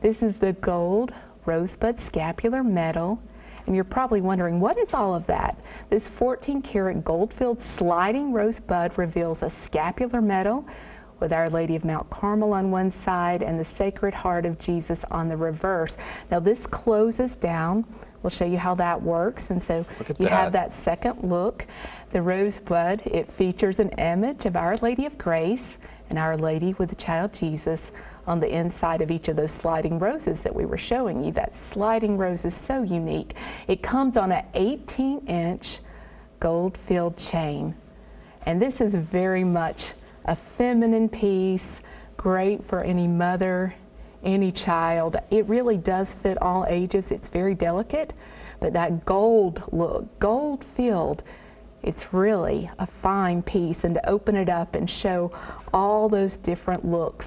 This is the gold rosebud scapular medal. And you're probably wondering, what is all of that? This 14 karat gold filled sliding rosebud reveals a scapular medal with Our Lady of Mount Carmel on one side and the Sacred Heart of Jesus on the reverse. Now this closes down. We'll show you how that works. And so you that. have that second look. The rosebud, it features an image of Our Lady of Grace and Our Lady with the child Jesus on the inside of each of those sliding roses that we were showing you. That sliding rose is so unique. It comes on an 18 inch gold filled chain. And this is very much a feminine piece, great for any mother, any child. It really does fit all ages. It's very delicate, but that gold look, gold filled, it's really a fine piece. And to open it up and show all those different looks